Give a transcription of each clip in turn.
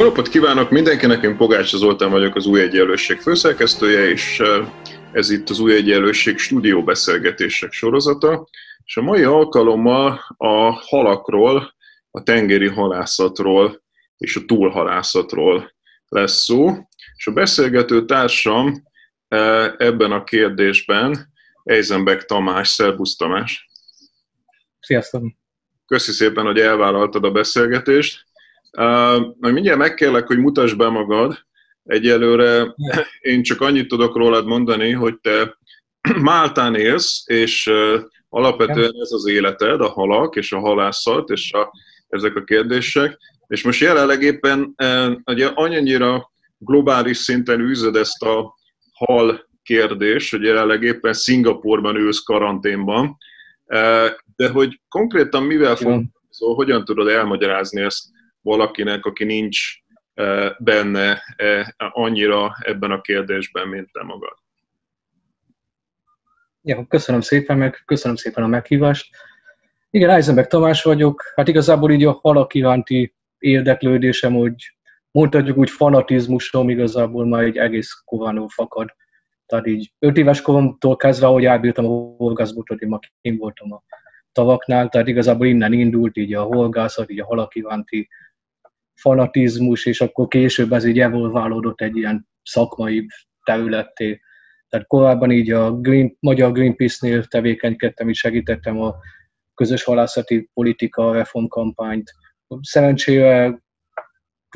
Jó napot kívánok mindenkinek, én Pogács Zoltán vagyok, az Új Egyenlőség főszerkesztője, és ez itt az Új Egyenlőség stúdióbeszélgetések sorozata, és a mai alkalommal a halakról, a tengeri halászatról és a túlhalászatról lesz szó, és a beszélgető társam ebben a kérdésben Eisenbeck Tamás. Szerbusz Tamás! Sziasztok! Köszi szépen, hogy elvállaltad a beszélgetést. Uh, majd mindjárt megkérlek, hogy mutasd be magad. Egyelőre én csak annyit tudok rólad mondani, hogy te Máltán élsz, és uh, alapvetően ez az életed, a halak és a halászat, és a, ezek a kérdések. És most jelenleg éppen uh, ugye annyira globális szinten űzöd ezt a hal kérdés, hogy jelenleg éppen Szingapurban ülsz karanténban, de hogy konkrétan mivel foglalkozol, hogyan tudod elmagyarázni ezt valakinek, aki nincs benne annyira ebben a kérdésben, mint te magad? Ja, köszönöm szépen, meg köszönöm szépen a meghívást. Igen, Eisenberg Tamás vagyok. Hát igazából így a halak iránti érdeklődésem, hogy mondhatjuk úgy fanatizmusom igazából már egy egész kovánó fakad. Tehát így öt éves koromtól kezdve, ahogy elbírtam a horgászbotot, én már voltam a tavaknál, tehát igazából innen indult így a horgászat, így a halak iránti fanatizmus, és akkor később ez így evolválódott egy ilyen szakmai területté. Tehát korábban így a Green, Magyar Greenpeace-nél tevékenykedtem, és segítettem a közös halászati politika reformkampányt. Szerencsére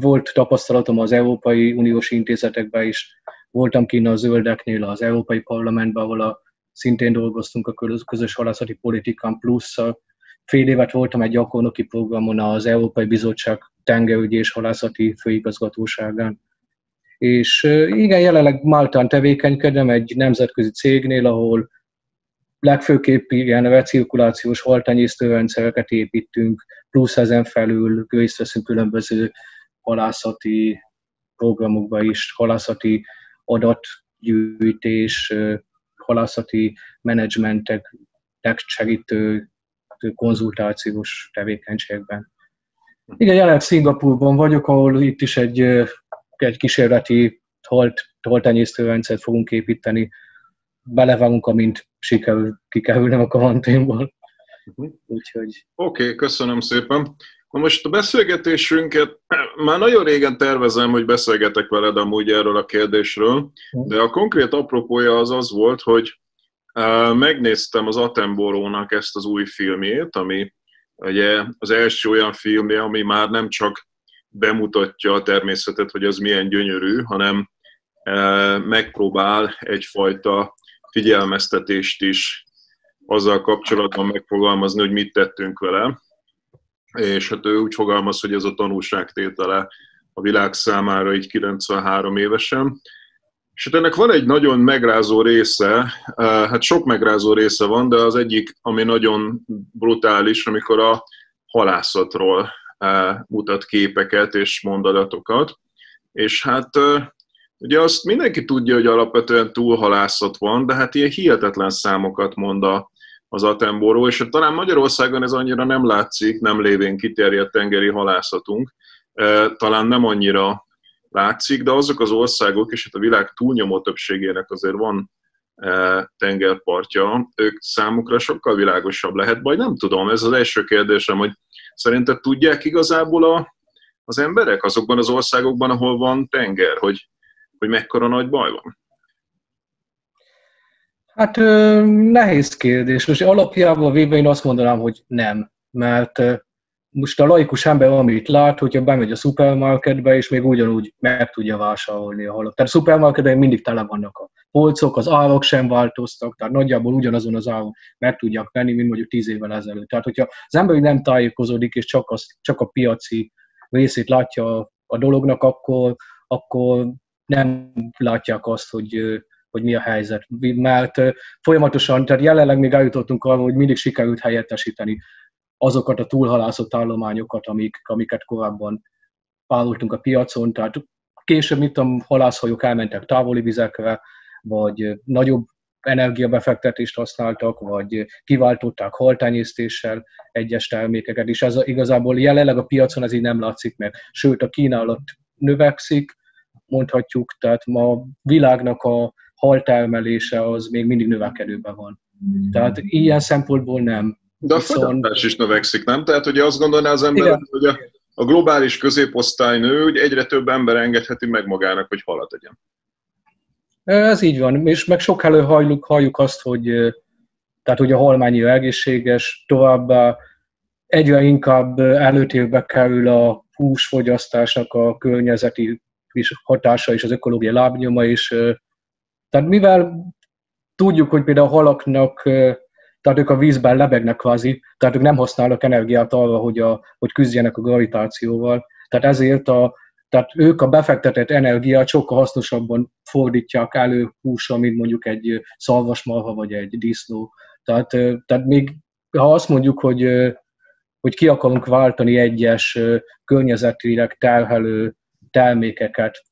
volt tapasztalatom az Európai Uniós intézetekben is, voltam kint a zöldeknél, az Európai Parlamentben, ahol a, szintén dolgoztunk a közös halászati politikán plusszal. Fél évet voltam egy gyakornoki programon az Európai Bizottság tengerügyi és halászati főigazgatóságán. És igen, jelenleg Máltán tevékenykedem egy nemzetközi cégnél, ahol legfőképp ilyen recirkulációs haltenyésztőrendszereket építünk, plusz ezen felül részt veszünk különböző halászati programokba is, halászati adatgyűjtés, halászati menedzsmentek segítő konzultációs tevékenységben. Igen, jelenleg Szingapurban vagyok, ahol itt is egy, egy kísérleti holt, holtenyésztő rendszert fogunk építeni. Belevágunk, amint sikerül kikerülnem a karanténból. Uh-huh. Úgyhogy... Oké, okay, köszönöm szépen. Na most a beszélgetésünket, már nagyon régen tervezem, hogy beszélgetek veled amúgy erről a kérdésről, de a konkrét apropója az az volt, hogy megnéztem az Atemborónak ezt az új filmjét, ami ugye az első olyan filmje, ami már nem csak bemutatja a természetet, hogy az milyen gyönyörű, hanem megpróbál egyfajta figyelmeztetést is azzal kapcsolatban megfogalmazni, hogy mit tettünk vele és hát ő úgy fogalmaz, hogy ez a tanulságtétele a világ számára így 93 évesen. És hát ennek van egy nagyon megrázó része, eh, hát sok megrázó része van, de az egyik, ami nagyon brutális, amikor a halászatról eh, mutat képeket és mondadatokat. És hát eh, ugye azt mindenki tudja, hogy alapvetően túlhalászat van, de hát ilyen hihetetlen számokat mond a az Atemboró, és talán Magyarországon ez annyira nem látszik, nem lévén kiterjedt tengeri halászatunk, talán nem annyira látszik, de azok az országok, és hát a világ túlnyomó többségének azért van tengerpartja, ők számukra sokkal világosabb lehet, vagy nem tudom, ez az első kérdésem, hogy szerinted tudják igazából a, az emberek azokban az országokban, ahol van tenger, hogy, hogy mekkora nagy baj van? Hát nehéz kérdés. Most alapjában véve én azt mondanám, hogy nem. Mert most a laikus ember, amit lát, hogyha bemegy a szupermarketbe, és még ugyanúgy meg tudja vásárolni a halat. Tehát a szupermarketben mindig tele vannak a polcok, az árak sem változtak, tehát nagyjából ugyanazon az áron meg tudják venni, mint mondjuk tíz évvel ezelőtt. Tehát, hogyha az ember nem tájékozódik, és csak, az, csak a piaci részét látja a dolognak, akkor, akkor nem látják azt, hogy hogy mi a helyzet. Mert folyamatosan, tehát jelenleg még eljutottunk arra, hogy mindig sikerült helyettesíteni azokat a túlhalászott állományokat, amik, amiket korábban pároltunk a piacon, tehát később, mint a halászhajók elmentek távoli vizekre, vagy nagyobb energiabefektetést használtak, vagy kiváltották haltányésztéssel egyes termékeket, és ez igazából jelenleg a piacon ez így nem látszik meg. Sőt, a kínálat növekszik, mondhatjuk, tehát ma a világnak a haltermelése az még mindig növekedőben van. Tehát ilyen szempontból nem. De a Viszont... is növekszik, nem? Tehát ugye azt gondolná az ember, Igen. hogy a, a globális középosztály nő, hogy egyre több ember engedheti meg magának, hogy halat tegyen. Ez így van, és meg sok elő halljuk, halljuk azt, hogy tehát hogy a halmányi egészséges, továbbá egyre inkább előtérbe kerül a húsfogyasztásnak a környezeti hatása és az ökológiai lábnyoma is. Tehát mivel tudjuk, hogy például a halaknak, tehát ők a vízben lebegnek kvázi, tehát ők nem használnak energiát arra, hogy, a, hogy küzdjenek a gravitációval. Tehát ezért a, tehát ők a befektetett energiát sokkal hasznosabban fordítják elő húsra, mint mondjuk egy szalvasmarha vagy egy disznó. Tehát, tehát még ha azt mondjuk, hogy, hogy ki akarunk váltani egyes környezetileg terhelő termékeket,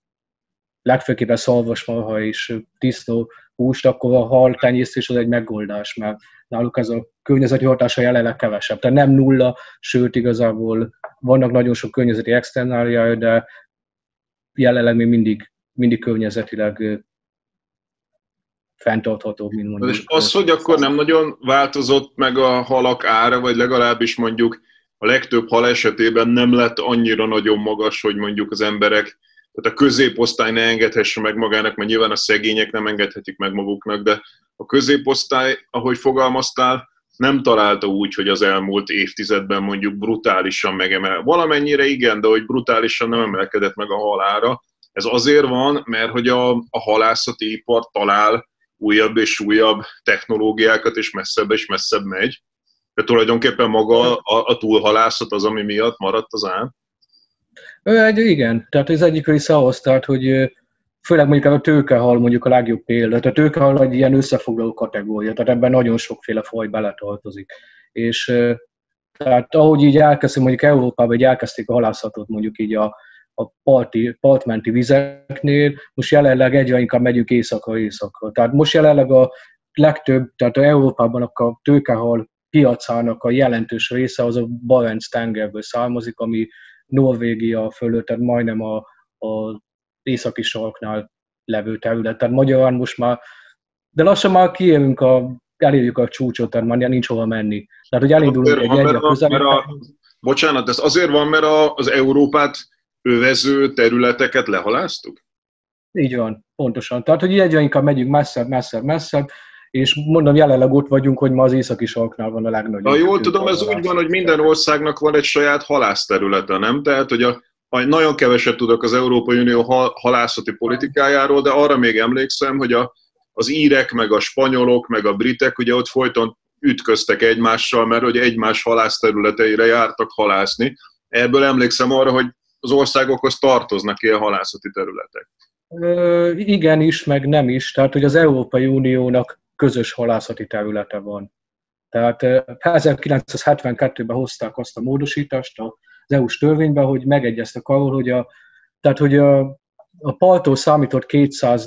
legfőképpen szalvasmarha és disznó húst, akkor a hal tenyésztés az egy megoldás, mert náluk ez a környezeti hatása jelenleg kevesebb. Tehát nem nulla, sőt igazából vannak nagyon sok környezeti externáliája, de jelenleg még mindig, mindig környezetileg fenntartható, mint mondjuk. És az, hogy akkor nem nagyon változott meg a halak ára, vagy legalábbis mondjuk a legtöbb hal esetében nem lett annyira nagyon magas, hogy mondjuk az emberek, tehát a középosztály ne engedhesse meg magának, mert nyilván a szegények nem engedhetik meg maguknak, de a középosztály, ahogy fogalmaztál, nem találta úgy, hogy az elmúlt évtizedben mondjuk brutálisan megemel. Valamennyire igen, de hogy brutálisan nem emelkedett meg a halára. Ez azért van, mert hogy a, a halászati ipar talál újabb és újabb technológiákat, és messzebb és messzebb megy. De tulajdonképpen maga a, a túlhalászat az, ami miatt maradt az ár? Egy, igen, tehát az egyik része ahhoz, tehát, hogy főleg mondjuk a tőkehal mondjuk a legjobb példa. Tehát a tőkehal egy ilyen összefoglaló kategória, tehát ebben nagyon sokféle faj beletartozik. És tehát ahogy így elkezdtünk mondjuk Európában, hogy elkezdték a halászatot mondjuk így a, a parti, partmenti vizeknél, most jelenleg egyre inkább megyünk éjszakra-éjszakra. Tehát most jelenleg a legtöbb, tehát a Európában a tőkehal piacának a jelentős része az a Barents tengerből származik, ami Norvégia fölött, tehát majdnem a, a északi sarknál levő terület. Tehát magyarán most már, de lassan már kiérünk a, elérjük a csúcsot, tehát már nincs hova menni. Tehát, hogy elindulunk egy egyre közel. Bocsánat, ez azért van, mert a, az Európát övező területeket lehaláztuk? Így van, pontosan. Tehát, hogy egyre inkább megyünk messzebb, messzebb, messzebb, és mondom, jelenleg ott vagyunk, hogy ma az északi sarknál van a legnagyobb. Ha jól tudom, ez úgy van, hogy minden országnak van egy saját halászterülete, nem? Tehát, hogy a, a, nagyon keveset tudok az Európai Unió halászati politikájáról, de arra még emlékszem, hogy a, az írek, meg a spanyolok, meg a britek, ugye ott folyton ütköztek egymással, mert hogy egymás halászterületeire jártak halászni. Ebből emlékszem arra, hogy az országokhoz tartoznak ilyen halászati területek. Ö, igen is, meg nem is. Tehát, hogy az Európai Uniónak közös halászati területe van. Tehát 1972-ben hozták azt a módosítást az EU-s törvényben, hogy megegyeztek arról, hogy a, tehát, hogy a, a paltól számított 200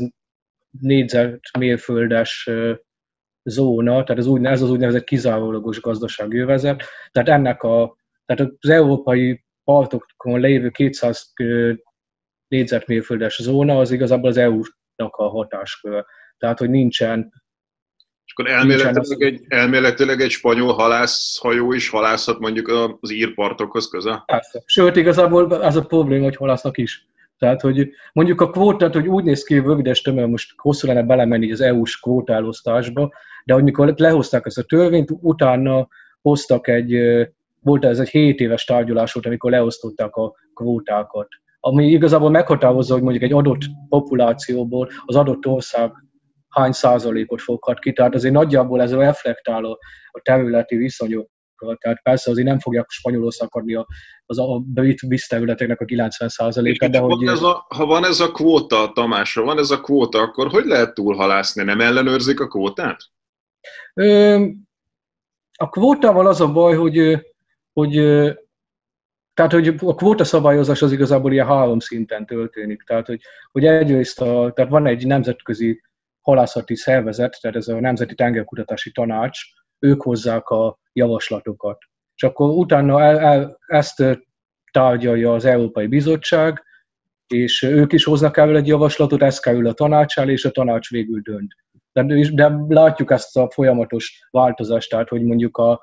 négyzetmérföldes zóna, tehát ez, ez az úgynevezett kizárólagos gazdasági övezet, tehát ennek a, tehát az európai partokon lévő 200 négyzetmérföldes zóna az igazából az EU-nak a hatásköre. Tehát, hogy nincsen akkor elméletileg egy, elméletileg egy spanyol halászhajó is halászhat mondjuk az írpartokhoz közel? Persze. Sőt, igazából az a probléma, hogy halásznak is. Tehát, hogy mondjuk a kvótát, hogy úgy néz ki, hogy rövides tömör, most hosszú lenne belemenni az EU-s kvótálosztásba, de amikor lehozták ezt a törvényt, utána hoztak egy, volt ez egy 7 éves tárgyalás volt, amikor leosztották a kvótákat ami igazából meghatározza, hogy mondjuk egy adott populációból az adott ország hány százalékot foghat ki. Tehát azért nagyjából ez reflektál a, a területi viszonyok tehát persze azért nem fogják spanyolul szakadni a, az a brit vízterületeknek a 90 százaléka, de hogy... Ez a, ha van ez a kvóta, Tamás, ha van ez a kvóta, akkor hogy lehet túlhalászni? Nem ellenőrzik a kvótát? Ö, a kvótával az a baj, hogy, hogy tehát, hogy a kvóta szabályozás az igazából ilyen három szinten történik. Tehát, hogy, hogy egyrészt a, tehát van egy nemzetközi halászati szervezet, tehát ez a Nemzeti Tengerkutatási Tanács, ők hozzák a javaslatokat. És akkor utána el, el, ezt tárgyalja az Európai Bizottság, és ők is hoznak el egy javaslatot, ez kerül a tanács elé, és a tanács végül dönt. De, de látjuk ezt a folyamatos változást, tehát hogy mondjuk a,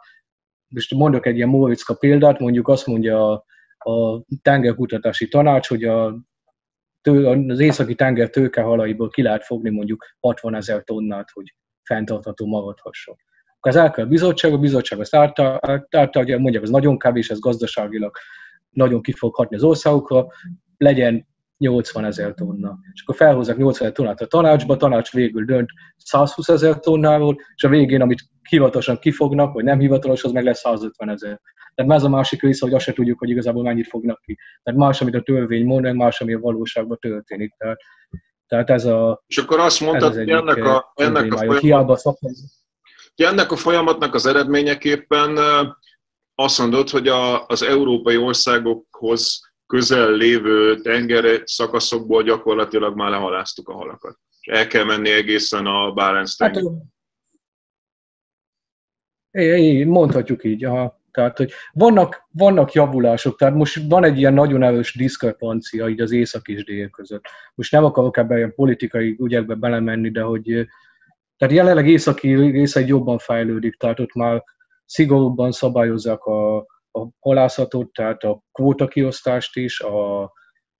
most mondok egy ilyen Móvicka példát, mondjuk azt mondja a, a tengerkutatási tanács, hogy a, az északi tenger tőkehalaiból ki lehet fogni mondjuk 60 ezer tonnát, hogy fenntartható maradhasson. Akkor ez el kell a bizottság, a bizottság ezt átadja, mondja, ez nagyon kevés, ez gazdaságilag nagyon ki fog hatni az országokra, legyen 80 ezer tonna. És akkor felhozzák 80 ezer tonnát a tanácsba, a tanács végül dönt 120 ezer tonnáról, és a végén, amit hivatalosan kifognak, vagy nem hivatalos, az meg lesz 150 ezer. Tehát már ez a másik része, hogy azt se tudjuk, hogy igazából mennyit fognak ki. Tehát más, amit a törvény mond, meg más, ami a valóságban történik. Tehát, tehát ez a... És akkor azt mondtad, hogy ennek a, ennek a folyamat, ennek a folyamatnak az eredményeképpen azt mondod, hogy a, az európai országokhoz közel lévő tenger szakaszokból gyakorlatilag már lehaláztuk a halakat. És el kell menni egészen a Barents hát, mondhatjuk így. Aha. Tehát, hogy vannak, vannak javulások, tehát most van egy ilyen nagyon erős diszkrepancia így az észak és dél között. Most nem akarok ebben ilyen politikai ügyekbe belemenni, de hogy tehát jelenleg északi része jobban fejlődik, tehát ott már szigorúbban szabályozzák a, a halászatot, tehát a kvóta kiosztást is, a,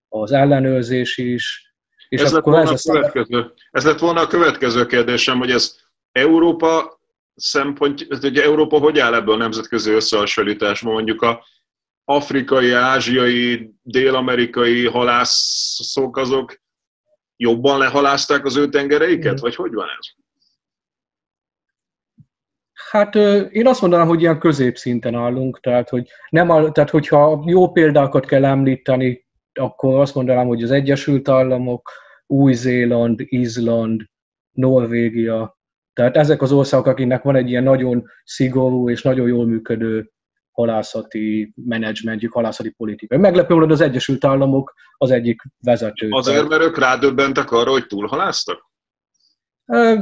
az ellenőrzés is. És ez, akkor lett volna ez, a következő, ez lett volna a következő kérdésem, hogy ez Európa szempont, hogy Európa hogy áll ebből a nemzetközi összehasonlításban, mondjuk a afrikai, ázsiai, dél-amerikai halászok azok jobban lehalázták az ő tengereiket, mm. vagy hogy van ez? Hát én azt mondanám, hogy ilyen középszinten állunk, tehát, hogy nem tehát hogyha jó példákat kell említeni, akkor azt mondanám, hogy az Egyesült Államok, Új-Zéland, Izland, Norvégia, tehát ezek az országok, akiknek van egy ilyen nagyon szigorú és nagyon jól működő halászati menedzsmentjük, halászati politika. Meglepő módon az Egyesült Államok az egyik vezető. Azért, mert ők rádöbbentek arra, hogy túlhaláztak?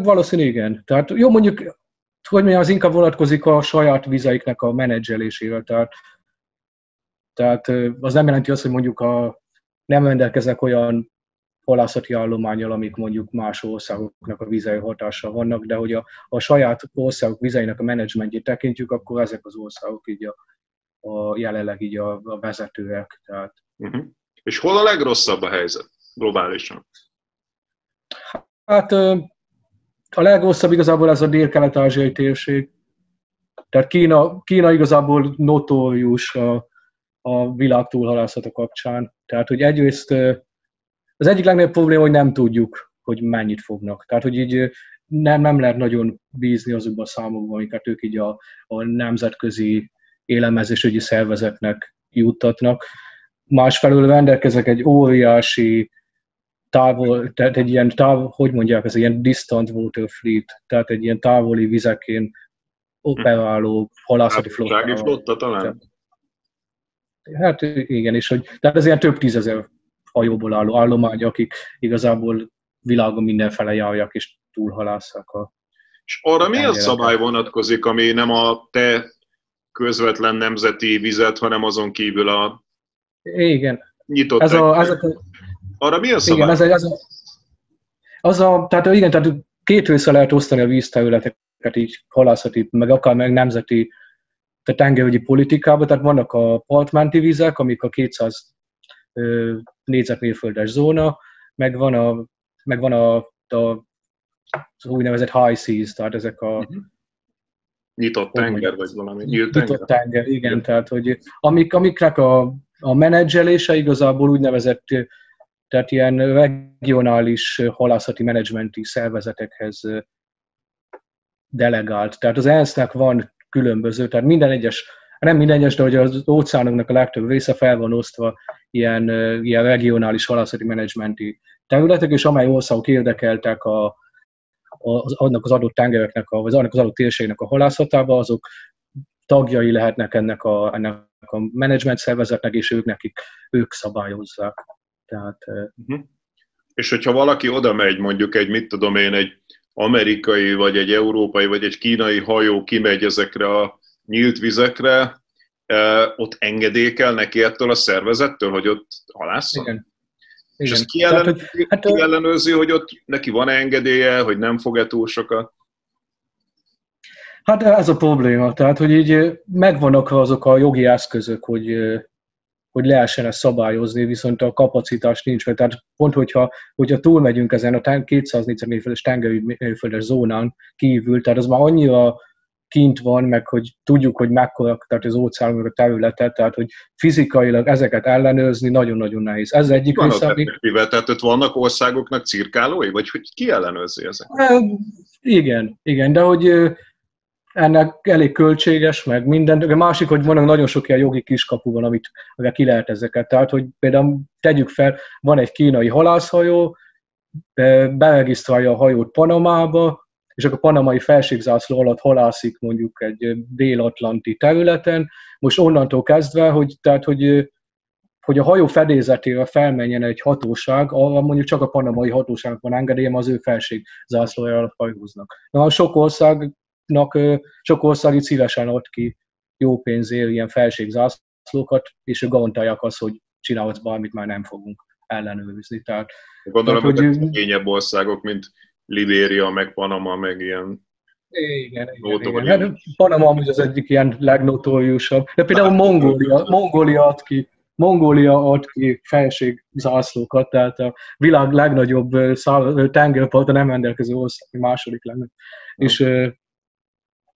Valószínűleg igen. Tehát jó, mondjuk hogy mondjam, az inkább vonatkozik a saját vizeiknek a menedzselésére. Tehát, tehát az nem jelenti azt, hogy mondjuk a, nem rendelkeznek olyan halászati állományjal, amik mondjuk más országoknak a vizei hatással vannak, de hogy a, a saját országok vizeinek a menedzsmentjét tekintjük, akkor ezek az országok így a, a jelenleg így a, a vezetőek. Tehát. Uh-huh. És hol a legrosszabb a helyzet globálisan? Hát a legrosszabb igazából ez a dél-kelet-ázsiai térség. Tehát Kína, Kína igazából notórius a, a világ túlhalászata kapcsán. Tehát, hogy egyrészt az egyik legnagyobb probléma, hogy nem tudjuk, hogy mennyit fognak. Tehát, hogy így nem, nem lehet nagyon bízni azokban a számokban, amiket ők így a, a nemzetközi élelmezésügyi szervezetnek juttatnak. Másfelől rendelkezek egy óriási távol, tehát egy ilyen távol, hogy mondják, ez egy ilyen distant water fleet, tehát egy ilyen távoli vizekén operáló halászati flotta. flotta talán? Hát igen, és hogy, tehát ez ilyen több tízezer hajóból álló állomány, akik igazából világon mindenfele járják és túlhalásszák a És arra milyen szabály vonatkozik, ami nem a te közvetlen nemzeti vizet, hanem azon kívül a igen. nyitott ez a, ezek a, arra mi a szabály? Igen, ez, ez a, az a, tehát igen, tehát két része lehet osztani a vízterületeket, így halászati, meg akár meg nemzeti tehát tengerügyi politikába, tehát vannak a partmenti vizek, amik a 200 ö, négyzetmérföldes zóna, meg van a, meg van a, a az úgynevezett high seas, tehát ezek a uh-huh. Nyitott tenger, vagy valami nyílt tenger. Nyitott tenger, igen, igen. tehát hogy amik, amiknek a, a menedzselése igazából úgynevezett tehát ilyen regionális halászati menedzsmenti szervezetekhez delegált. Tehát az ENSZ-nek van különböző, tehát minden egyes, nem minden egyes, de hogy az óceánoknak a legtöbb része fel van osztva ilyen, ilyen regionális halászati menedzsmenti területek, és amely országok érdekeltek a, a, annak az adott tengereknek, a, vagy annak az adott térségnek a halászatába, azok tagjai lehetnek ennek a, ennek a menedzsment szervezetnek, és ők nekik, ők szabályozzák. Tehát, uh-huh. És hogyha valaki oda megy, mondjuk egy, mit tudom én, egy amerikai, vagy egy európai, vagy egy kínai hajó kimegy ezekre a nyílt vizekre, ott engedékel neki ettől a szervezettől, hogy ott halászon? Igen. És ezt ki, ellen, Tehát, hogy, hát, ki ellenőrzi, hogy ott neki van engedélye, hogy nem fog-e túl sokat? Hát ez a probléma, tehát hogy így megvannak azok a jogi eszközök, hogy, hogy lehessen ezt szabályozni, viszont a kapacitás nincs meg. Tehát pont, hogyha, hogyha túlmegyünk ezen a 200 négyzetméteres tengeri zónán kívül, tehát az már annyira kint van, meg hogy tudjuk, hogy mekkora tehát az óceán a területe, tehát hogy fizikailag ezeket ellenőrizni nagyon-nagyon nehéz. Ez egyik van vissza. Tehát ott vannak országoknak cirkálói, vagy hogy ki ellenőrzi ezeket? Igen, igen, de hogy ennek elég költséges, meg minden. A másik, hogy vannak nagyon sok ilyen jogi kiskapu van, amit ki lehet ezeket. Tehát, hogy például tegyük fel, van egy kínai halászhajó, beregisztrálja a hajót Panamába, és akkor a panamai felségzászló alatt halászik mondjuk egy dél-atlanti területen. Most onnantól kezdve, hogy, tehát, hogy, hogy a hajó fedélzetére felmenjen egy hatóság, arra mondjuk csak a panamai hatóságnak van engedélyem, az ő felségzászlója alatt hajóznak. Na, sok ország sok ország itt szívesen ad ki jó pénzért ilyen felségzászlókat, és ők garantálják azt, hogy csinálhatsz bármit, már nem fogunk ellenőrizni. Tehát, Gondolom, tehát, hogy szegényebb országok, mint Libéria, meg Panama, meg ilyen igen, igen, igen. Hát, Panama amúgy az egyik ilyen legnotóriusabb. De például Mongólia, Mongólia ad ki, Mongólia ad ki felségzászlókat, tehát a világ legnagyobb tengerparton nem rendelkező ország, második legnagyobb. És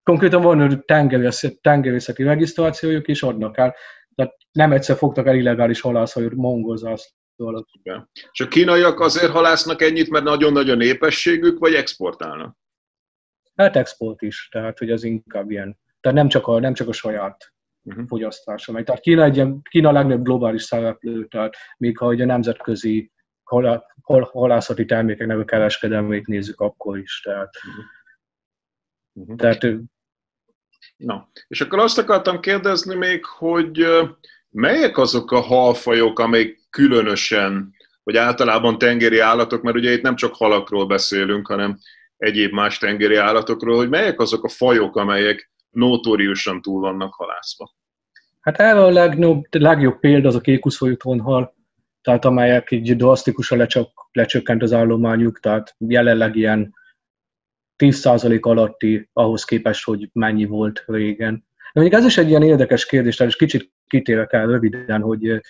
konkrétan van tengerészeti regisztrációjuk, és adnak el. Tehát nem egyszer fogtak el illegális halászhajót mongol. Igen. És a kínaiak azért halásznak ennyit, mert nagyon-nagyon népességük, vagy exportálnak? Hát export is, tehát hogy az inkább ilyen. Tehát nem csak a, nem csak a saját uh-huh. fogyasztása megy. Tehát Kína, egy ilyen, Kína a legnagyobb globális szereplő, tehát még ha a nemzetközi halászati termékeknek a kereskedelmét nézzük, akkor is. Tehát. Uh-huh. tehát Na, és akkor azt akartam kérdezni még, hogy melyek azok a halfajok, amelyek különösen, vagy általában tengeri állatok, mert ugye itt nem csak halakról beszélünk, hanem egyéb más tengeri állatokról, hogy melyek azok a fajok, amelyek notóriusan túl vannak halászva? Hát erre a legjobb, legjobb példa az a kékuszfolyútonhal, tehát amelyek így drasztikusan lecsök, lecsökkent az állományuk, tehát jelenleg ilyen 10% alatti ahhoz képest, hogy mennyi volt régen. De mondjuk ez is egy ilyen érdekes kérdés, tehát kicsit kitérek el röviden, hogy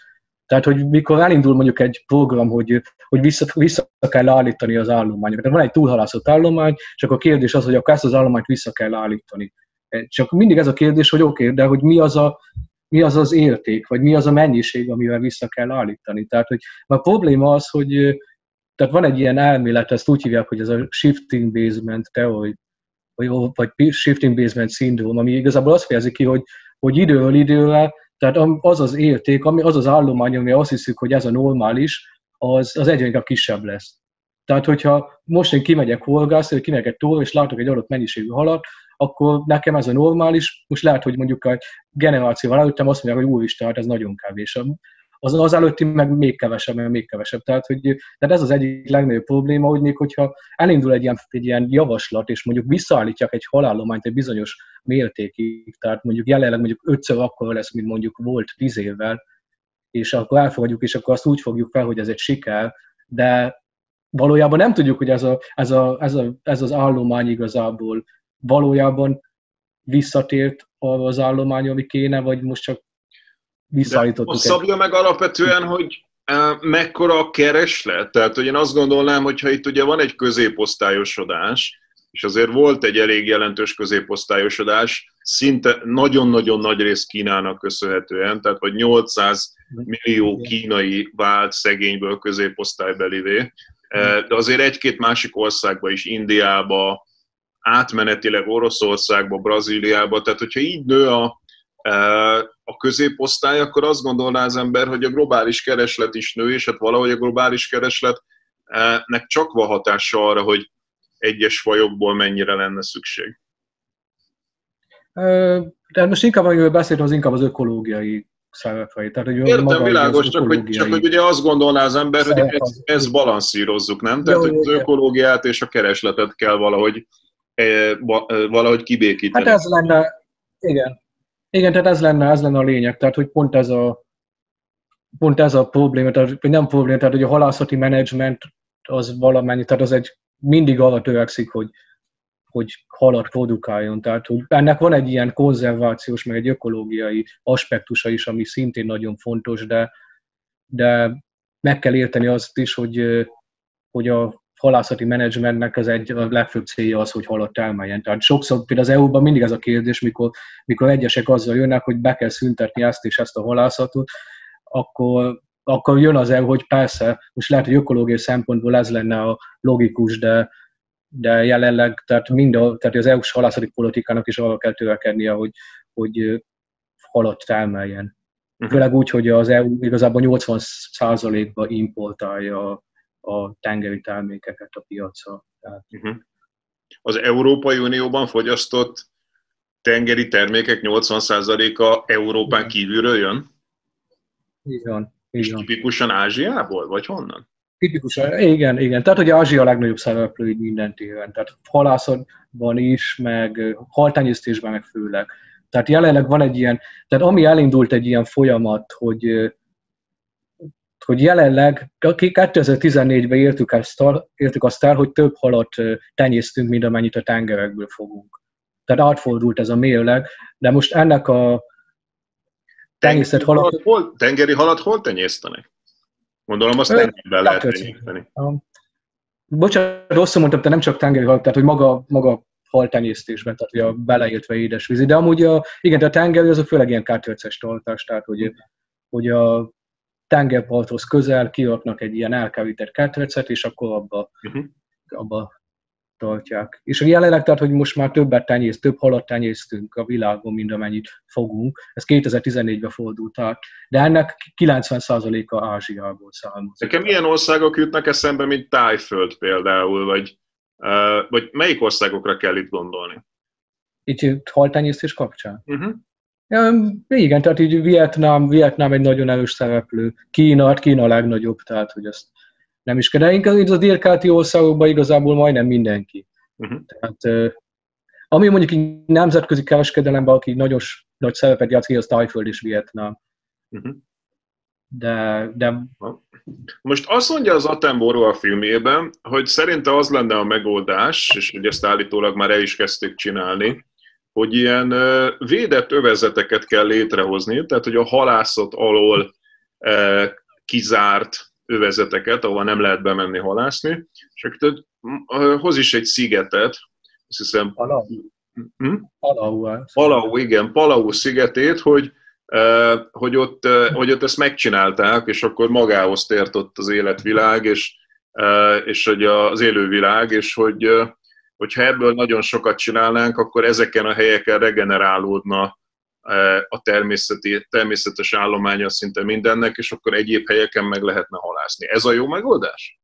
tehát, hogy mikor elindul mondjuk egy program, hogy, hogy vissza, vissza kell állítani az állományokat. Tehát van egy túlhalászott állomány, akkor a kérdés az, hogy akkor ezt az állományt vissza kell állítani. Csak mindig ez a kérdés, hogy oké, okay, de hogy mi az, a, mi az az érték, vagy mi az a mennyiség, amivel vissza kell állítani. Tehát, hogy a probléma az, hogy tehát van egy ilyen elmélet, ezt úgy hívják, hogy ez a shifting basement theory, vagy, vagy shifting basement syndrome, ami igazából azt fejezi ki, hogy, hogy időről időre, tehát az az érték, ami, az az állomány, ami azt hiszük, hogy ez a normális, az, az egyre inkább kisebb lesz. Tehát, hogyha most én kimegyek horgászni, vagy kimegyek egy túl, és látok egy adott mennyiségű halat, akkor nekem ez a normális, most lehet, hogy mondjuk egy generációval előttem azt mondják, hogy úristen, hát ez nagyon kevés az, az előtti meg még kevesebb, meg még kevesebb. Tehát, hogy, tehát ez az egyik legnagyobb probléma, hogy még hogyha elindul egy ilyen, egy ilyen javaslat, és mondjuk visszaállítják egy halállományt egy bizonyos mértékig, tehát mondjuk jelenleg mondjuk ötször akkor lesz, mint mondjuk volt tíz évvel, és akkor elfogadjuk, és akkor azt úgy fogjuk fel, hogy ez egy siker, de valójában nem tudjuk, hogy ez, a, ez, a, ez, a, ez az állomány igazából valójában visszatért arra az állomány, ami kéne, vagy most csak visszaállítottuk. A szabja meg alapvetően, hogy e, mekkora a kereslet. Tehát, hogy én azt gondolnám, hogy ha itt ugye van egy középosztályosodás, és azért volt egy elég jelentős középosztályosodás, szinte nagyon-nagyon nagy rész Kínának köszönhetően, tehát hogy 800 millió kínai vált szegényből középosztálybelivé, e, de azért egy-két másik országba is, Indiába, átmenetileg Oroszországba, Brazíliába, tehát hogyha így nő a, a középosztály, akkor azt gondolná az ember, hogy a globális kereslet is nő, és hát valahogy a globális keresletnek csak van hatása arra, hogy egyes fajokból mennyire lenne szükség. De most inkább, amiről beszéltem, az inkább az ökológiai szerepei. Tehát, hogy Értem, maga világos, csak hogy, csak hogy ugye azt gondolná az ember, hogy ezt, ezt balanszírozzuk, nem? Tehát, hogy az ökológiát és a keresletet kell valahogy, valahogy kibékíteni. Hát ez lenne, igen, igen, tehát ez lenne, ez lenne a lényeg, tehát hogy pont ez a, pont ez a probléma, tehát, vagy nem probléma, tehát hogy a halászati menedzsment az valamennyi, tehát az egy mindig arra törekszik, hogy, hogy halat produkáljon. Tehát hogy ennek van egy ilyen konzervációs, meg egy ökológiai aspektusa is, ami szintén nagyon fontos, de, de meg kell érteni azt is, hogy, hogy a halászati menedzsmentnek az egy a legfőbb célja az, hogy halat termeljen. Tehát sokszor például az EU-ban mindig ez a kérdés, mikor, mikor egyesek azzal jönnek, hogy be kell szüntetni ezt és ezt a halászatot, akkor, akkor jön az EU, hogy persze, most lehet, hogy ökológiai szempontból ez lenne a logikus, de, de jelenleg, tehát, mind a, tehát az EU-s halászati politikának is arra kell törekednie, hogy, hogy halat termeljen. Uh-huh. Főleg úgy, hogy az EU igazából 80%-ba importálja a tengeri termékeket a piacra. Tehát... Uh-huh. Az Európai Unióban fogyasztott tengeri termékek 80%-a Európán kívülről jön? Így van. Így van. tipikusan Ázsiából, vagy honnan? Tipikusan, igen, igen. Tehát ugye Ázsia a legnagyobb szereplő így minden téren. Tehát halászatban is, meg haltenyésztésben meg főleg. Tehát jelenleg van egy ilyen, tehát ami elindult egy ilyen folyamat, hogy hogy jelenleg 2014-ben értük, ezt, értük azt el, hogy több halat tenyésztünk, mint amennyit a tengerekből fogunk. Tehát átfordult ez a mérleg, de most ennek a tenyésztett halat... halat hol, tengeri halat hol tenyésztenek? Gondolom azt tengerben lehet tenyészteni. Bocsánat, rosszul mondtam, de nem csak tengeri halat, tehát hogy maga, maga haltenyésztésben, tehát ugye beleértve édesvízi. De amúgy a, igen, de a tengeri az a főleg ilyen kártőces tartás, tehát hogy, hogy a tengerparthoz közel kiraknak egy ilyen elkevített ketrecet, és akkor abba, uh-huh. abba tartják. És jelenleg, tehát, hogy most már többet tenyészt, több halat tenyésztünk a világon, mint amennyit fogunk. Ez 2014-ben fordult át, de ennek 90%-a Ázsiából származik. Nekem milyen országok jutnak eszembe, mint Tájföld például, vagy, vagy melyik országokra kell itt gondolni? Itt haltenyésztés kapcsán? Uh-huh. Igen, tehát így Vietnám, Vietnám egy nagyon erős szereplő. Kína, hát Kína a legnagyobb, tehát hogy ezt nem is kell. De inkább az a délkeleti országokban igazából majdnem mindenki. Uh-huh. Tehát, ami mondjuk így nemzetközi kereskedelemben, aki nagyon nagy szerepet játszik, az Tájföld és Vietnám. Uh-huh. De, de... Most azt mondja az Attenborough a filmében, hogy szerinte az lenne a megoldás, és hogy ezt állítólag már el is kezdték csinálni, hogy ilyen védett övezeteket kell létrehozni, tehát hogy a halászat alól kizárt övezeteket, ahol nem lehet bemenni halászni, és akkor hoz is egy szigetet, azt hiszem... Palau. Hm? Palau. Palau, igen, Palau szigetét, hogy, hogy, ott, hogy ott ezt megcsinálták, és akkor magához tért ott az életvilág, és, és hogy az élővilág, és hogy hogyha ebből nagyon sokat csinálnánk, akkor ezeken a helyeken regenerálódna e, a természeti, természetes állománya szinte mindennek, és akkor egyéb helyeken meg lehetne halászni. Ez a jó megoldás?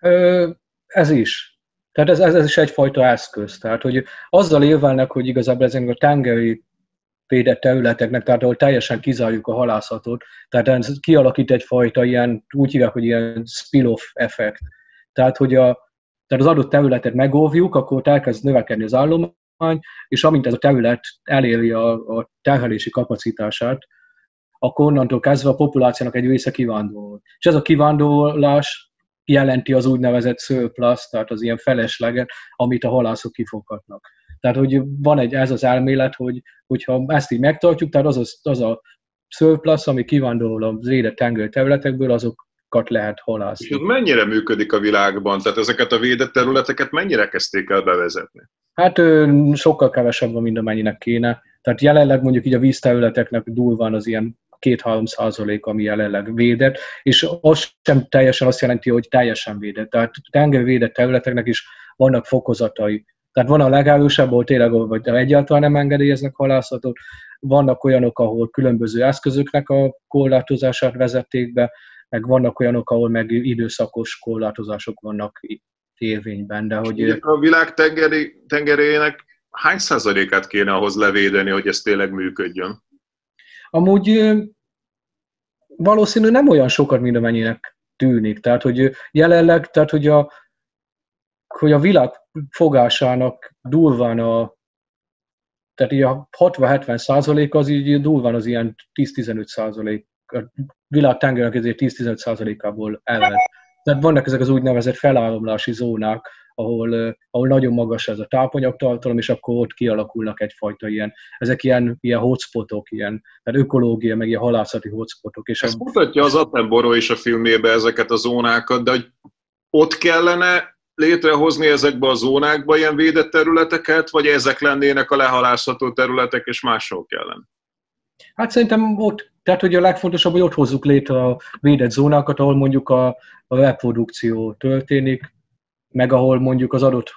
Ö, ez is. Tehát ez, ez, ez is egyfajta eszköz. Tehát, hogy azzal érvelnek, hogy igazából ezen a tengeri védett területeknek, tehát ahol teljesen kizárjuk a halászatot, tehát ez kialakít egyfajta ilyen, úgy hívják, hogy ilyen spill-off effekt. Tehát, hogy a, tehát az adott területet megóvjuk, akkor ott elkezd növekedni az állomány, és amint ez a terület eléri a, a terhelési kapacitását, akkor onnantól kezdve a populációnak egy része kivándorol. És ez a kivándorlás jelenti az úgynevezett surplus, tehát az ilyen felesleget, amit a halászok kifoghatnak. Tehát, hogy van egy, ez az elmélet, hogy, hogyha ezt így megtartjuk, tehát az, az, az a surplus, ami kivándorol az védett tenger területekből, azok lehet halászni. És mennyire működik a világban? Tehát ezeket a védett területeket mennyire kezdték el bevezetni? Hát sokkal kevesebb van, mint amennyinek kéne. Tehát jelenleg mondjuk így a vízterületeknek durván az ilyen 2-3 százalék, ami jelenleg védett, és az sem teljesen azt jelenti, hogy teljesen védett. Tehát tengervédett területeknek is vannak fokozatai. Tehát van a legerősebb, ahol tényleg vagy egyáltalán nem engedélyeznek halászatot, vannak olyanok, ahol különböző eszközöknek a korlátozását vezették be, meg vannak olyanok, ahol meg időszakos korlátozások vannak érvényben, de hogy... A világ tengeri, tengerének hány százalékát kéne ahhoz levédeni, hogy ez tényleg működjön? Amúgy valószínű nem olyan sokat, mint amennyinek tűnik. Tehát, hogy jelenleg, tehát, hogy a, hogy a világ fogásának durván a tehát így a 60-70 százalék az így durván az ilyen 10-15 százalék világ tengerek 10-15%-ából el lehet. Tehát vannak ezek az úgynevezett feláramlási zónák, ahol, ahol nagyon magas ez a tápanyagtartalom, és akkor ott kialakulnak egyfajta ilyen, ezek ilyen, ilyen hotspotok, ilyen tehát ökológia, meg ilyen halászati hotspotok. És Ezt a... mutatja az Attenborough is a filmjében ezeket a zónákat, de hogy ott kellene létrehozni ezekbe a zónákba ilyen védett területeket, vagy ezek lennének a lehalászható területek, és máshol kellene? Hát szerintem ott, tehát hogy a legfontosabb, hogy ott hozzuk létre a védett zónákat, ahol mondjuk a, a reprodukció történik, meg ahol mondjuk az adott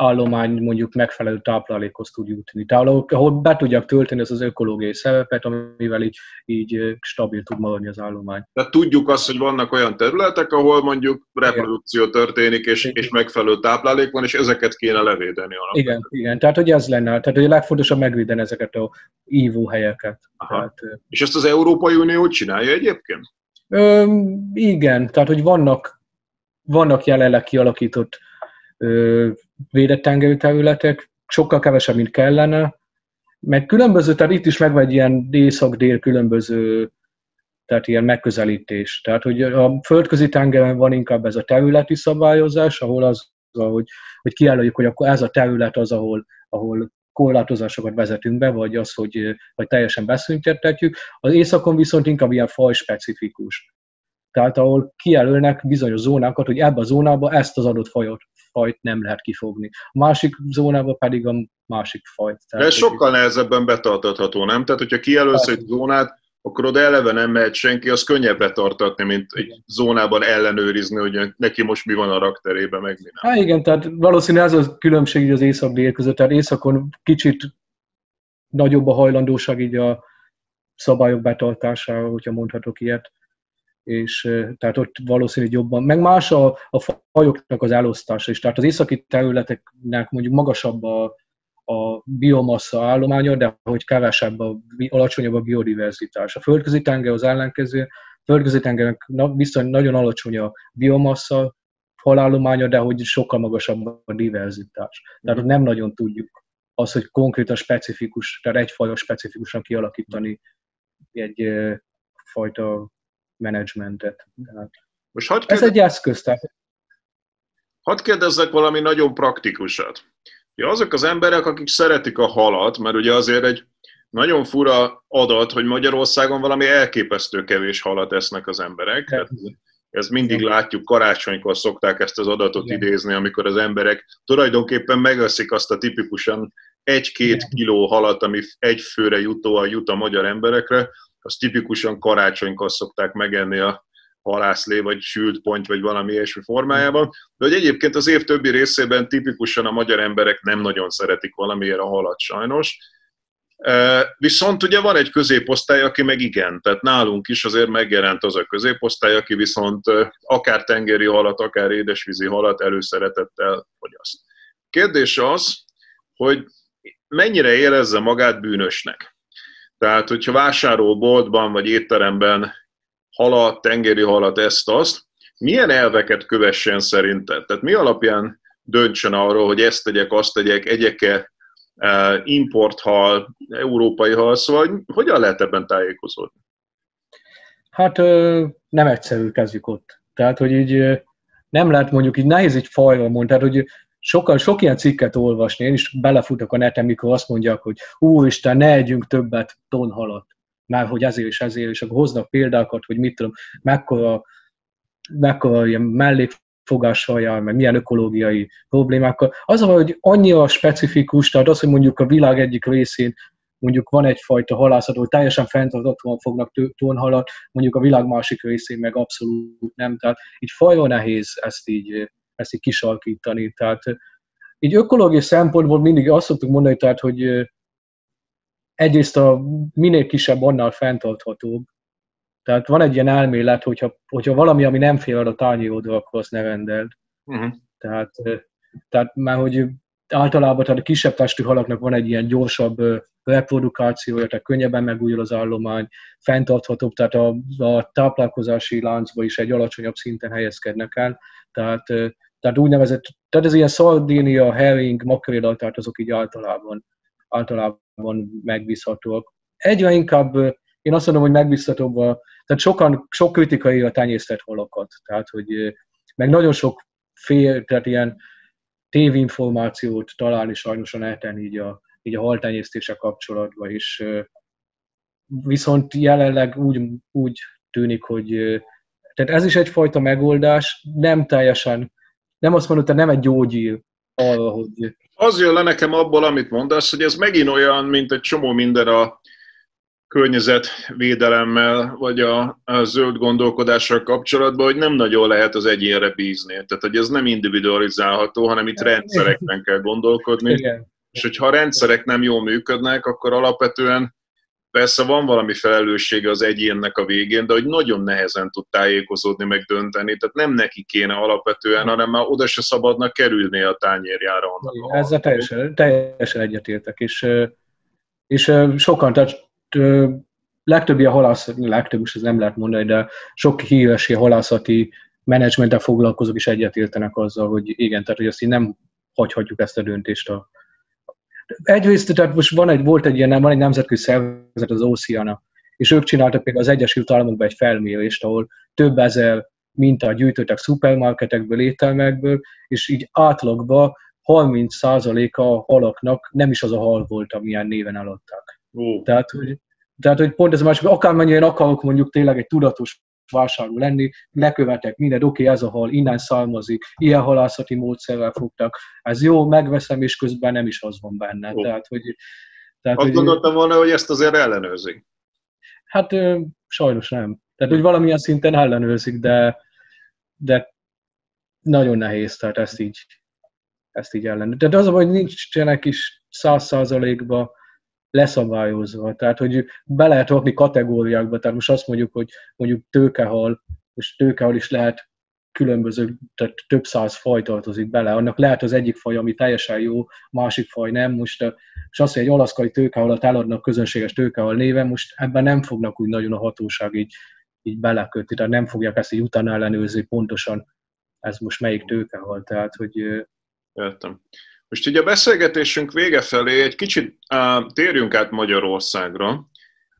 állomány mondjuk megfelelő táplálékhoz tud jutni. Tehát ahol be tudják tölteni az az ökológiai szerepet, amivel így, így stabil tud maradni az állomány. Tehát tudjuk azt, hogy vannak olyan területek, ahol mondjuk reprodukció igen. történik, és, és megfelelő táplálék van, és ezeket kéne levédeni. Alapvetően. Igen, igen, tehát hogy ez lenne, tehát hogy a legfontosabb megvédeni ezeket a ívóhelyeket. Tehát, és ezt az Európai Unió csinálja egyébként? Ö, igen, tehát hogy vannak vannak jelenleg kialakított ö, védett tengeri területek, sokkal kevesebb, mint kellene, meg különböző, tehát itt is megvan egy ilyen észak-dél különböző, tehát ilyen megközelítés. Tehát, hogy a földközi tengeren van inkább ez a területi szabályozás, ahol az, hogy, hogy kijelöljük, hogy akkor ez a terület az, ahol, ahol korlátozásokat vezetünk be, vagy az, hogy, hogy teljesen beszüntetjük. Az északon viszont inkább ilyen faj specifikus. Tehát ahol kijelölnek bizonyos zónákat, hogy ebbe a zónába ezt az adott fajot, fajt nem lehet kifogni. A másik zónába pedig a másik fajt. Tehát ez sokkal nehezebben betartatható, nem? Tehát, hogyha kijelölsz egy zónát, akkor oda eleve nem mehet senki, az könnyebb betartatni, mint egy zónában ellenőrizni, hogy neki most mi van a rakterében, meg mi nem. Há, igen, tehát valószínűleg ez a különbség az észak-dél között, tehát északon kicsit nagyobb a hajlandóság így a szabályok betartására, hogyha mondhatok ilyet és tehát ott valószínűleg jobban, meg más a, a fajoknak az elosztása is, tehát az északi területeknek mondjuk magasabb a, a biomassa állománya, de hogy kevesebb, a, alacsonyabb a biodiverzitás. A földközi tenger az ellenkező, földközi tengernek viszont nagyon alacsony a biomassa halállománya, de hogy sokkal magasabb a diverzitás. Tehát nem nagyon tudjuk az, hogy konkrétan specifikus, tehát egyfajta specifikusan kialakítani egy fajta menedzsmentet. Most hadd kérdez... Ez egy eszköz. Tehát... Hadd kérdezzek valami nagyon praktikusat. Ja, azok az emberek, akik szeretik a halat, mert ugye azért egy nagyon fura adat, hogy Magyarországon valami elképesztő kevés halat esznek az emberek. Tehát ez mindig látjuk, karácsonykor szokták ezt az adatot Igen. idézni, amikor az emberek tulajdonképpen megeszik azt a tipikusan egy-két kiló halat, ami egy főre jutó jut a magyar emberekre, az tipikusan karácsonykor szokták megenni a halászlé, vagy sült pont, vagy valami ilyesmi formájában, de hogy egyébként az év többi részében tipikusan a magyar emberek nem nagyon szeretik valamiért a halat sajnos. Viszont ugye van egy középosztály, aki meg igen, tehát nálunk is azért megjelent az a középosztály, aki viszont akár tengeri halat, akár édesvízi halat előszeretettel fogyaszt. Kérdés az, hogy mennyire érezze magát bűnösnek. Tehát, hogyha vásárol boltban vagy étteremben halat, tengeri halat, ezt-azt, milyen elveket kövessen szerinted? Tehát mi alapján döntsön arról, hogy ezt tegyek, azt tegyek, egyek-e e, importhal, európai hal, szóval hogyan lehet ebben tájékozódni? Hát nem egyszerű kezdjük ott. Tehát, hogy így nem lehet mondjuk így nehéz egy fajról mondani, tehát, hogy sokkal, sok ilyen cikket olvasni, én is belefutok a neten, mikor azt mondják, hogy úristen, ne együnk többet tonhalat, mert hogy ezért és ezért, és akkor hoznak példákat, hogy mit tudom, mekkora, mekkora ilyen mellékfogással jár, meg milyen ökológiai problémákkal. Az, hogy annyira specifikus, tehát az, hogy mondjuk a világ egyik részén mondjuk van egyfajta halászat, hogy teljesen fenntartatóan fognak tonhalat, mondjuk a világ másik részén meg abszolút nem. Tehát így fajra nehéz ezt így ezt így kisalkítani. Tehát így ökológiai szempontból mindig azt szoktuk mondani, tehát, hogy egyrészt a minél kisebb, annál fenntarthatóbb. Tehát van egy ilyen elmélet, hogyha, hogyha valami, ami nem fél a tárgyódra, akkor azt ne rendeld. Uh-huh. Tehát, tehát már, hogy általában tehát a kisebb testű halaknak van egy ilyen gyorsabb reprodukációja, tehát könnyebben megújul az állomány, fenntarthatóbb, tehát a, a táplálkozási láncba is egy alacsonyabb szinten helyezkednek el, tehát tehát úgynevezett, tehát ez ilyen szardínia, herring, makréla, tehát azok így általában, általában megbízhatóak. Egyre inkább én azt mondom, hogy megbízhatóbb a, tehát sokan, sok kritikai a tenyésztett halakat, tehát hogy meg nagyon sok fél, tehát ilyen tévinformációt találni sajnos a neten így a, így a haltenyésztése kapcsolatban is. Viszont jelenleg úgy, úgy tűnik, hogy tehát ez is egyfajta megoldás, nem teljesen, nem azt mondod, hogy nem egy gyógyír arra, hogy... Az jön le nekem abból, amit mondasz, hogy ez megint olyan, mint egy csomó minden a környezetvédelemmel, vagy a, a zöld gondolkodással kapcsolatban, hogy nem nagyon lehet az egyénre bízni. Tehát, hogy ez nem individualizálható, hanem itt rendszerekben kell gondolkodni. Igen. És hogyha a rendszerek nem jól működnek, akkor alapvetően persze van valami felelőssége az egyénnek a végén, de hogy nagyon nehezen tud tájékozódni, meg dönteni. Tehát nem neki kéne alapvetően, hanem már oda se szabadna kerülni a tányérjára. Annak Ezzel teljesen, teljesen egyetértek, és, és sokan, tehát legtöbb ilyen halász, legtöbb most ez nem lehet mondani, de sok híres halászati menedzsmenttel foglalkozók is egyetértenek azzal, hogy igen, tehát hogy azt így nem hagyhatjuk ezt a döntést a, egyrészt, tehát most van egy, volt egy ilyen, van egy nemzetközi szervezet, az Oceana, és ők csináltak például az Egyesült Államokban egy felmérést, ahol több ezer mintát gyűjtöttek szupermarketekből, ételmekből, és így átlagban 30%-a a halaknak nem is az a hal volt, amilyen néven eladták. Oh. Tehát, hogy, tehát, hogy pont ez a másik, akármennyire akarok mondjuk tényleg egy tudatos vásárló lenni, lekövetek mindent, oké, okay, ez a hal innen származik, ilyen halászati módszerrel fogtak, ez jó, megveszem, és közben nem is az van benne. Oh. Tehát, hogy, tehát, Azt hogy, gondoltam volna, hogy ezt azért ellenőrzik. Hát sajnos nem. Tehát, hogy valamilyen szinten ellenőrzik, de, de nagyon nehéz, tehát ezt így, ezt így ellenőrzik. De az a hogy nincsenek is száz százalékban leszabályozva. Tehát, hogy be lehet rakni kategóriákba, tehát most azt mondjuk, hogy mondjuk tőkehal, és tőkehal is lehet különböző, tehát több száz faj tartozik bele. Annak lehet az egyik faj, ami teljesen jó, másik faj nem. Most, és azt, hogy egy alaszkai tőkehalat eladnak közönséges tőkehal néven, most ebben nem fognak úgy nagyon a hatóság így, így belekötni, tehát nem fogják ezt így utána ellenőrizni pontosan, ez most melyik tőkehal. Tehát, hogy Értem. Most így a beszélgetésünk vége felé egy kicsit á, térjünk át Magyarországra,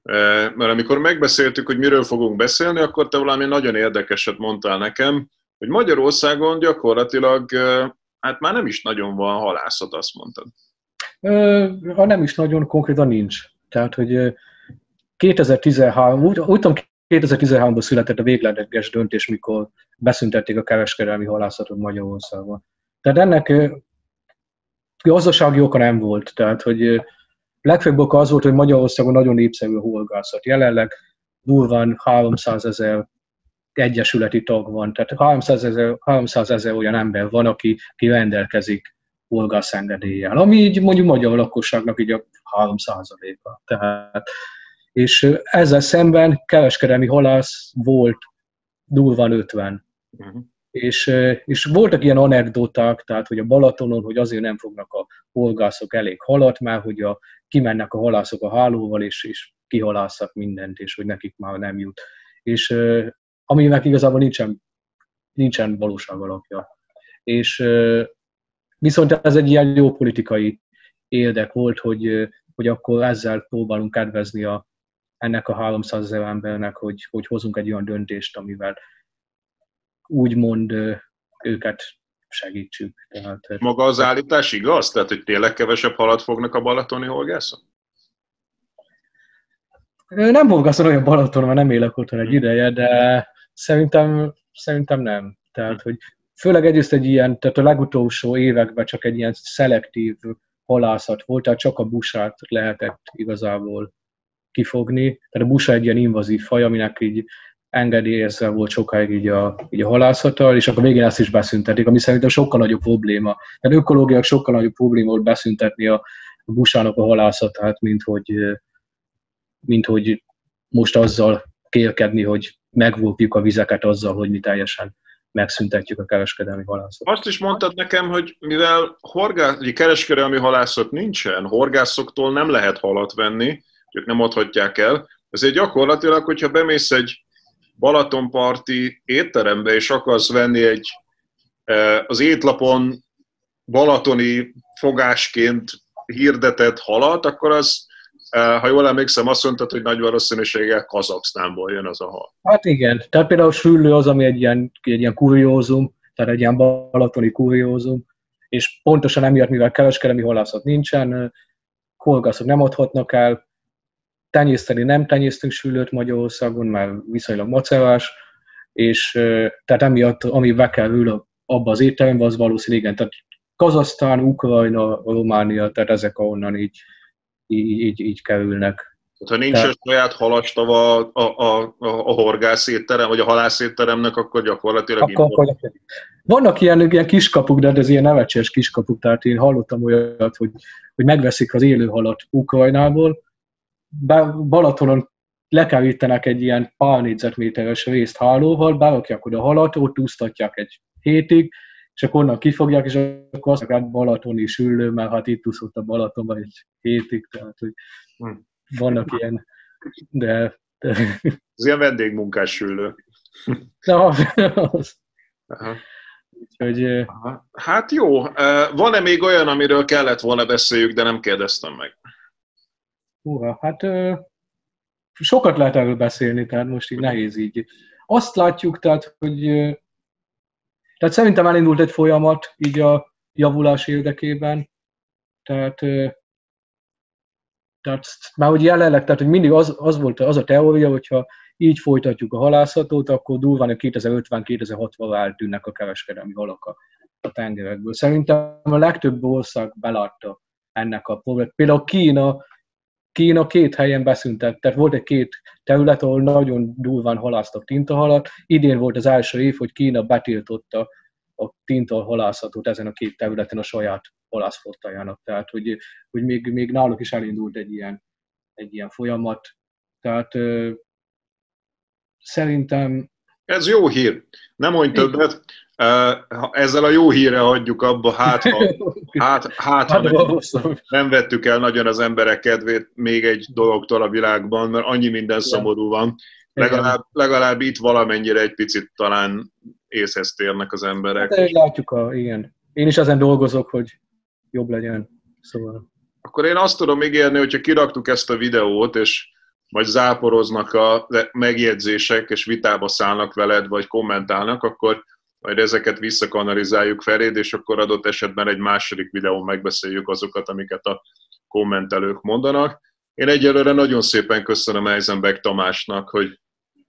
e, mert amikor megbeszéltük, hogy miről fogunk beszélni, akkor te valami nagyon érdekeset mondtál nekem, hogy Magyarországon gyakorlatilag e, hát már nem is nagyon van halászat, azt mondtad. Ha nem is nagyon, konkrétan nincs. Tehát, hogy 2013, úgy, úgy tudom, 2013-ban született a végleges döntés, mikor beszüntették a kereskedelmi halászatot Magyarországon. Tehát ennek gazdasági oka nem volt, tehát hogy legfőbb oka az volt, hogy Magyarországon nagyon népszerű a holgászat. Jelenleg durván 300 ezer egyesületi tag van, tehát 300 ezer, 300 ezer olyan ember van, aki, aki rendelkezik engedéllyel, ami így mondjuk magyar lakosságnak így a 3 a Tehát, és ezzel szemben kereskedelmi halász volt durván 50. Uh-huh. És, és voltak ilyen anekdoták, tehát hogy a Balatonon, hogy azért nem fognak a polgászok elég halat, mert hogy a, kimennek a halászok a hálóval, és, és kihalászak mindent, és hogy nekik már nem jut. És aminek igazából nincsen, nincsen valóság alapja. És viszont ez egy ilyen jó politikai érdek volt, hogy, hogy akkor ezzel próbálunk kedvezni a, ennek a 300 ezer embernek, hogy, hogy hozunk egy olyan döntést, amivel úgymond őket segítsük. Tehát, Maga az állítás igaz? Tehát, hogy tényleg kevesebb halat fognak a balatoni holgászok? Nem horgászom olyan Balaton, mert nem élek otthon egy ideje, de szerintem, szerintem nem. Tehát, hogy főleg egyrészt egy ilyen, tehát a legutolsó években csak egy ilyen szelektív halászat volt, tehát csak a busát lehetett igazából kifogni. Tehát a busa egy ilyen invazív faj, aminek így engedélyezve volt sokáig így a, így a halászattal, és akkor végén ezt is beszüntetik, ami szerintem sokkal nagyobb probléma. Tehát ökológiak sokkal nagyobb probléma volt beszüntetni a, a busának a halászatát, mint hogy, mint hogy most azzal kérkedni, hogy megvópjuk a vizeket azzal, hogy mi teljesen megszüntetjük a kereskedelmi halászatot. Azt is mondtad nekem, hogy mivel horgá... kereskedelmi halászat nincsen, horgászoktól nem lehet halat venni, ők nem adhatják el, ezért gyakorlatilag, hogyha bemész egy Balatonparti étterembe, és akarsz venni egy e, az étlapon balatoni fogásként hirdetett halat, akkor az ha jól emlékszem, azt mondtad, hogy nagy valószínűséggel Kazaksztánból jön az a hal. Hát igen, tehát például süllő az, ami egy ilyen, egy ilyen kuriózum, tehát egy ilyen balatoni kuriózum, és pontosan emiatt, mivel kereskedelmi halászat nincsen, kolgaszok nem adhatnak el, tenyészteni nem tenyésztünk süllőt Magyarországon, mert viszonylag macerás, és tehát emiatt, ami bekerül abba az étterembe, az valószínűleg igen. Tehát Kazasztán, Ukrajna, Románia, tehát ezek ahonnan így, így, így, így kerülnek. Ha nincs tehát, saját halastava a, a, a, a horgászétterem, vagy a halászétteremnek, akkor gyakorlatilag... Akkor, akkor vannak ilyen, ilyen kiskapuk, de ez ilyen nevetséges kiskapuk, tehát én hallottam olyat, hogy, hogy megveszik az élő halat Ukrajnából, Balatonon lekerítenek egy ilyen pár négyzetméteres részt hálóval, berakják oda halat, ott úsztatják egy hétig, és akkor onnan kifogják, és akkor azt mondják, Balatoni süllő, mert hát itt úszott a Balatonban egy hétig, tehát hogy hmm. vannak ilyen, de... de... Ez ilyen vendégmunkás süllő. Na, az. Aha. Úgyhogy... Aha. Hát jó, van-e még olyan, amiről kellett volna beszéljük, de nem kérdeztem meg? Húha, hát sokat lehet erről beszélni, tehát most így nehéz így. Azt látjuk, tehát, hogy tehát szerintem elindult egy folyamat így a javulás érdekében, tehát, tehát már hogy jelenleg, tehát hogy mindig az, az volt az a teória, hogyha így folytatjuk a halászatot, akkor durván a 2050-2060-ra eltűnnek a kereskedelmi halak a, a tengerekből. Szerintem a legtöbb ország belátta ennek a problémát. Például Kína Kína két helyen beszüntett, tehát volt egy két terület, ahol nagyon durván halásztak tintahalat. Idén volt az első év, hogy Kína betiltotta a tintal halászatot ezen a két területen a saját halászflottájának. Tehát, hogy, hogy még, még náluk is elindult egy ilyen, egy ilyen folyamat. Tehát ö, szerintem... Ez jó hír. Nem mondj többet. Ezzel a jó híre hagyjuk abba, hát ha, hát, hát, ha nem, nem vettük el nagyon az emberek kedvét még egy dologtól a világban, mert annyi minden szomorú van. Legalább, legalább itt valamennyire egy picit talán észhez térnek az emberek. Hát, látjuk, a, igen. Én is ezen dolgozok, hogy jobb legyen. Szóval. Akkor én azt tudom ígérni, hogyha kiraktuk ezt a videót, és majd záporoznak a megjegyzések, és vitába szállnak veled, vagy kommentálnak, akkor majd ezeket visszakanalizáljuk feléd, és akkor adott esetben egy második videón megbeszéljük azokat, amiket a kommentelők mondanak. Én egyelőre nagyon szépen köszönöm Eisenberg Tamásnak, hogy,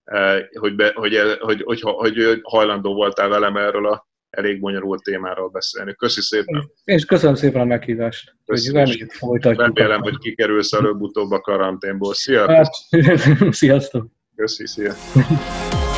eh, hogy, be, hogy, hogy, hogy, hogy hajlandó voltál velem erről a elég bonyolult témáról beszélni. Köszi szépen! És köszönöm szépen a meghívást. Köszönöm. Remélem, hogy kikerülsz előbb-utóbb a karanténból. Szia! Hát, sziasztok! Köszi, szia!